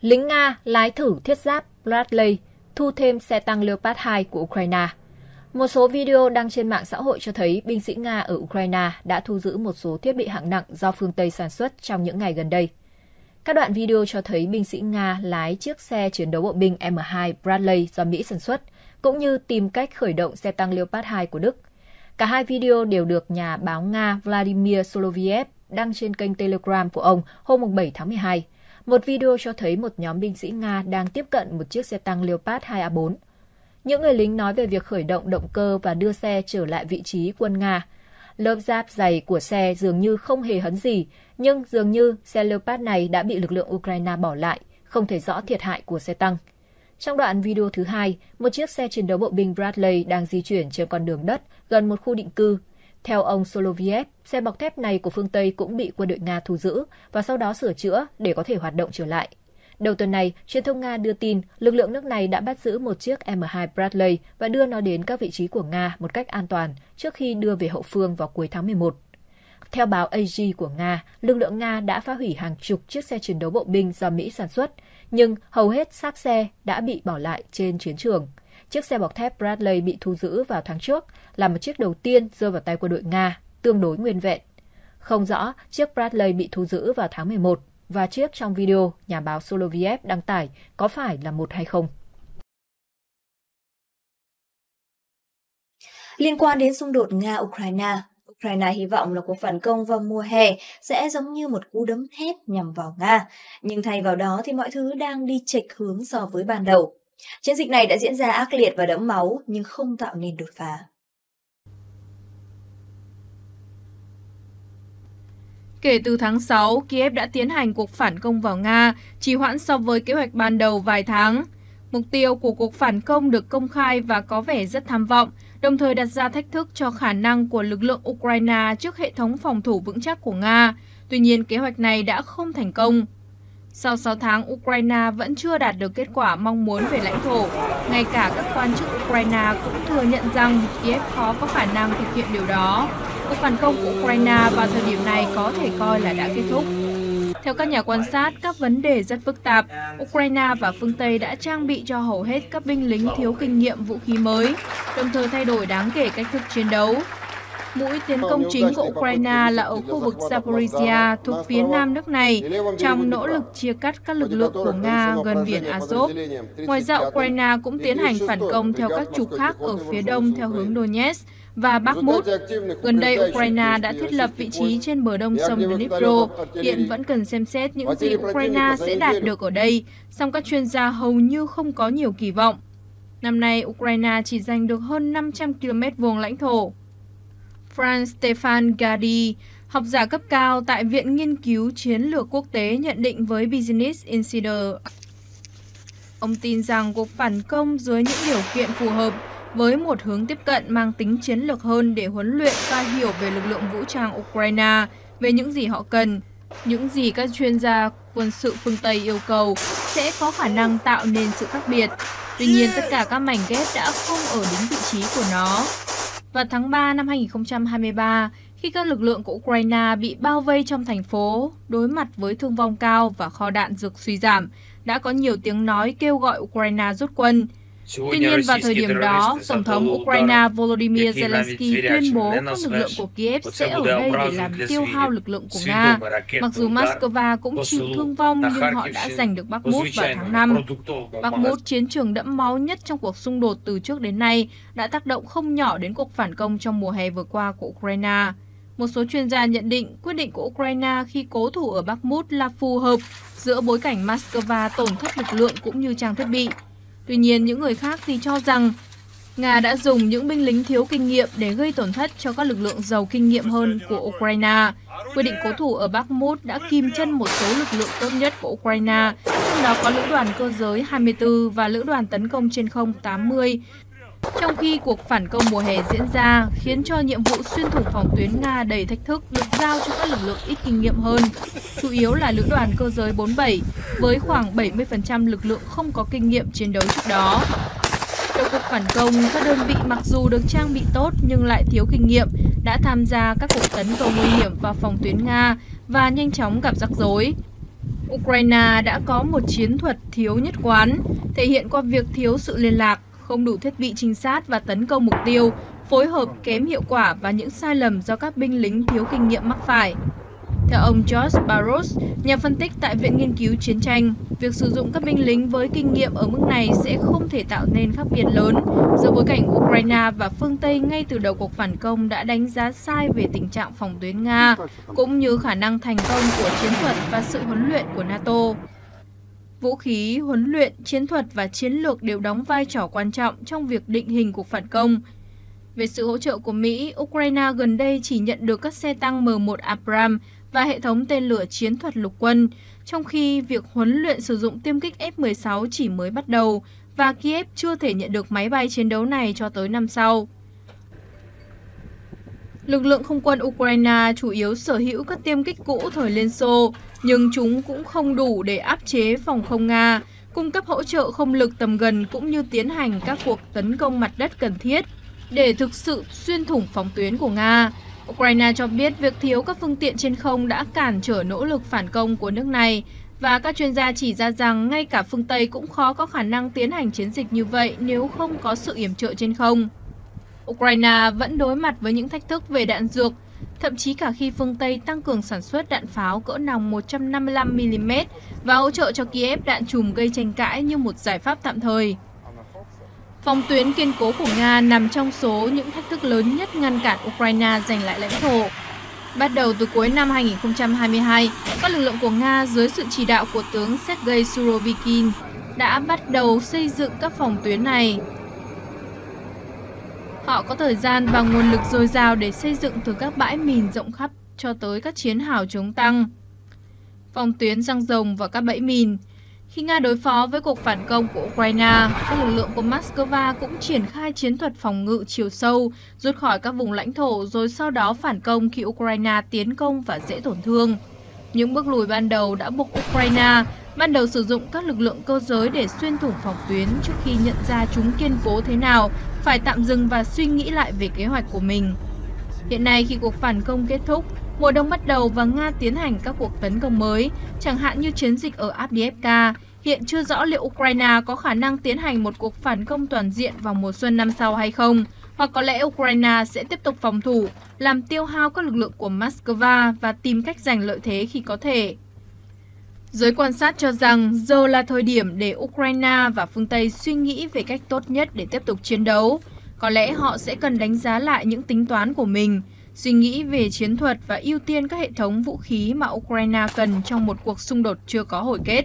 Lính Nga lái thử thiết giáp Bradley thu thêm xe tăng Leopard 2 của Ukraine. Một số video đăng trên mạng xã hội cho thấy binh sĩ Nga ở Ukraine đã thu giữ một số thiết bị hạng nặng do phương Tây sản xuất trong những ngày gần đây. Các đoạn video cho thấy binh sĩ Nga lái chiếc xe chiến đấu bộ binh M2 Bradley do Mỹ sản xuất, cũng như tìm cách khởi động xe tăng Leopard 2 của Đức. Cả hai video đều được nhà báo Nga Vladimir Soloviev đăng trên kênh Telegram của ông hôm 7 tháng 12. Một video cho thấy một nhóm binh sĩ Nga đang tiếp cận một chiếc xe tăng Leopard 2A4. Những người lính nói về việc khởi động động cơ và đưa xe trở lại vị trí quân Nga. Lớp giáp dày của xe dường như không hề hấn gì, nhưng dường như xe Leopard này đã bị lực lượng Ukraine bỏ lại, không thể rõ thiệt hại của xe tăng. Trong đoạn video thứ hai, một chiếc xe chiến đấu bộ binh Bradley đang di chuyển trên con đường đất gần một khu định cư. Theo ông Soloviev, xe bọc thép này của phương Tây cũng bị quân đội Nga thu giữ và sau đó sửa chữa để có thể hoạt động trở lại. Đầu tuần này, truyền thông Nga đưa tin lực lượng nước này đã bắt giữ một chiếc M2 Bradley và đưa nó đến các vị trí của Nga một cách an toàn trước khi đưa về hậu phương vào cuối tháng 11. Theo báo AG của Nga, lực lượng Nga đã phá hủy hàng chục chiếc xe chiến đấu bộ binh do Mỹ sản xuất, nhưng hầu hết xác xe đã bị bỏ lại trên chiến trường. Chiếc xe bọc thép Bradley bị thu giữ vào tháng trước là một chiếc đầu tiên rơi vào tay quân đội Nga, tương đối nguyên vẹn. Không rõ chiếc Bradley bị thu giữ vào tháng 11 và chiếc trong video nhà báo Soloviev đăng tải có phải là một hay không. Liên quan đến xung đột Nga-Ukraine, Ukraine hy vọng là cuộc phản công vào mùa hè sẽ giống như một cú đấm thép nhằm vào Nga, nhưng thay vào đó thì mọi thứ đang đi chệch hướng so với ban đầu. Chiến dịch này đã diễn ra ác liệt và đẫm máu nhưng không tạo nên đột phá. Kể từ tháng 6, Kiev đã tiến hành cuộc phản công vào Nga, trì hoãn so với kế hoạch ban đầu vài tháng. Mục tiêu của cuộc phản công được công khai và có vẻ rất tham vọng, đồng thời đặt ra thách thức cho khả năng của lực lượng Ukraine trước hệ thống phòng thủ vững chắc của Nga. Tuy nhiên, kế hoạch này đã không thành công. Sau 6 tháng, Ukraine vẫn chưa đạt được kết quả mong muốn về lãnh thổ. Ngay cả các quan chức Ukraine cũng thừa nhận rằng Kiev khó có khả năng thực hiện điều đó. Cuộc phản công của Ukraine vào thời điểm này có thể coi là đã kết thúc. Theo các nhà quan sát, các vấn đề rất phức tạp. Ukraine và phương Tây đã trang bị cho hầu hết các binh lính thiếu kinh nghiệm vũ khí mới, đồng thời thay đổi đáng kể cách thức chiến đấu. Mũi tiến công chính của Ukraine là ở khu vực Zaporizhia thuộc phía nam nước này, trong nỗ lực chia cắt các lực lượng của Nga gần biển Azov. Ngoài ra, Ukraine cũng tiến hành phản công theo các trục khác ở phía đông theo hướng Donetsk, và Bakhmut. Gần đây, Ukraine đã thiết lập vị trí trên bờ đông sông Dnipro. Hiện vẫn cần xem xét những gì Ukraine sẽ đạt được ở đây, song các chuyên gia hầu như không có nhiều kỳ vọng. Năm nay, Ukraine chỉ giành được hơn 500 km vuông lãnh thổ. Franz Stefan Gadi, học giả cấp cao tại Viện Nghiên cứu Chiến lược Quốc tế nhận định với Business Insider. Ông tin rằng cuộc phản công dưới những điều kiện phù hợp với một hướng tiếp cận mang tính chiến lược hơn để huấn luyện và hiểu về lực lượng vũ trang Ukraine, về những gì họ cần, những gì các chuyên gia quân sự phương Tây yêu cầu sẽ có khả năng tạo nên sự khác biệt. Tuy nhiên, tất cả các mảnh ghép đã không ở đúng vị trí của nó. Vào tháng 3 năm 2023, khi các lực lượng của Ukraine bị bao vây trong thành phố, đối mặt với thương vong cao và kho đạn dược suy giảm, đã có nhiều tiếng nói kêu gọi Ukraine rút quân. Tuy nhiên, vào thời điểm đó, Tổng thống Ukraine Volodymyr Zelensky tuyên bố các lực lượng của Kiev sẽ ở đây để làm tiêu hao lực lượng của Nga. Mặc dù Moscow cũng chịu thương vong, nhưng họ đã giành được Bakhmut vào tháng 5. Bakhmut, chiến trường đẫm máu nhất trong cuộc xung đột từ trước đến nay, đã tác động không nhỏ đến cuộc phản công trong mùa hè vừa qua của Ukraine. Một số chuyên gia nhận định quyết định của Ukraine khi cố thủ ở Bakhmut là phù hợp giữa bối cảnh Moscow tổn thất lực lượng cũng như trang thiết bị. Tuy nhiên, những người khác thì cho rằng Nga đã dùng những binh lính thiếu kinh nghiệm để gây tổn thất cho các lực lượng giàu kinh nghiệm hơn của Ukraine. Quyết định cố thủ ở Bakhmut đã kim chân một số lực lượng tốt nhất của Ukraine, trong đó có lữ đoàn cơ giới 24 và lữ đoàn tấn công trên không 80. Trong khi cuộc phản công mùa hè diễn ra, khiến cho nhiệm vụ xuyên thủng phòng tuyến Nga đầy thách thức được giao cho các lực lượng ít kinh nghiệm hơn, chủ yếu là lữ đoàn cơ giới 47, với khoảng 70% lực lượng không có kinh nghiệm chiến đấu trước đó. Trong cuộc phản công, các đơn vị mặc dù được trang bị tốt nhưng lại thiếu kinh nghiệm, đã tham gia các cuộc tấn công nguy hiểm vào phòng tuyến Nga và nhanh chóng gặp rắc rối. Ukraine đã có một chiến thuật thiếu nhất quán, thể hiện qua việc thiếu sự liên lạc, không đủ thiết bị trinh sát và tấn công mục tiêu, phối hợp kém hiệu quả và những sai lầm do các binh lính thiếu kinh nghiệm mắc phải. Theo ông George Barros, nhà phân tích tại Viện Nghiên cứu Chiến tranh, việc sử dụng các binh lính với kinh nghiệm ở mức này sẽ không thể tạo nên khác biệt lớn giữa bối cảnh Ukraine và phương Tây ngay từ đầu cuộc phản công đã đánh giá sai về tình trạng phòng tuyến Nga, cũng như khả năng thành công của chiến thuật và sự huấn luyện của NATO. Vũ khí, huấn luyện, chiến thuật và chiến lược đều đóng vai trò quan trọng trong việc định hình cuộc phản công. Về sự hỗ trợ của Mỹ, Ukraine gần đây chỉ nhận được các xe tăng M1 Abrams và hệ thống tên lửa chiến thuật lục quân, trong khi việc huấn luyện sử dụng tiêm kích F-16 chỉ mới bắt đầu và Kiev chưa thể nhận được máy bay chiến đấu này cho tới năm sau. Lực lượng không quân Ukraine chủ yếu sở hữu các tiêm kích cũ thời Liên Xô, nhưng chúng cũng không đủ để áp chế phòng không Nga, cung cấp hỗ trợ không lực tầm gần cũng như tiến hành các cuộc tấn công mặt đất cần thiết để thực sự xuyên thủng phòng tuyến của Nga. Ukraine cho biết việc thiếu các phương tiện trên không đã cản trở nỗ lực phản công của nước này và các chuyên gia chỉ ra rằng ngay cả phương Tây cũng khó có khả năng tiến hành chiến dịch như vậy nếu không có sự yểm trợ trên không. Ukraine vẫn đối mặt với những thách thức về đạn dược, thậm chí cả khi phương Tây tăng cường sản xuất đạn pháo cỡ nòng 155mm và hỗ trợ cho Kiev đạn chùm gây tranh cãi như một giải pháp tạm thời. Phòng tuyến kiên cố của Nga nằm trong số những thách thức lớn nhất ngăn cản Ukraine giành lại lãnh thổ. Bắt đầu từ cuối năm 2022, các lực lượng của Nga dưới sự chỉ đạo của tướng Sergei Surovikin đã bắt đầu xây dựng các phòng tuyến này. Họ có thời gian và nguồn lực dồi dào để xây dựng từ các bãi mìn rộng khắp cho tới các chiến hào chống tăng, phòng tuyến răng rồng và các bẫy mìn. Khi Nga đối phó với cuộc phản công của Ukraine, các lực lượng của Moscow cũng triển khai chiến thuật phòng ngự chiều sâu, rút khỏi các vùng lãnh thổ rồi sau đó phản công khi Ukraine tiến công và dễ tổn thương. Những bước lùi ban đầu đã buộc Ukraine ban đầu sử dụng các lực lượng cơ giới để xuyên thủng phòng tuyến trước khi nhận ra chúng kiên cố thế nào, phải tạm dừng và suy nghĩ lại về kế hoạch của mình. Hiện nay khi cuộc phản công kết thúc, Mùa đông bắt đầu và Nga tiến hành các cuộc tấn công mới, chẳng hạn như chiến dịch ở Avdiivka. Hiện chưa rõ liệu Ukraine có khả năng tiến hành một cuộc phản công toàn diện vào mùa xuân năm sau hay không, hoặc có lẽ Ukraine sẽ tiếp tục phòng thủ, làm tiêu hao các lực lượng của Moscow và tìm cách giành lợi thế khi có thể. Giới quan sát cho rằng giờ là thời điểm để Ukraine và phương Tây suy nghĩ về cách tốt nhất để tiếp tục chiến đấu. Có lẽ họ sẽ cần đánh giá lại những tính toán của mình, suy nghĩ về chiến thuật và ưu tiên các hệ thống vũ khí mà Ukraine cần trong một cuộc xung đột chưa có hồi kết.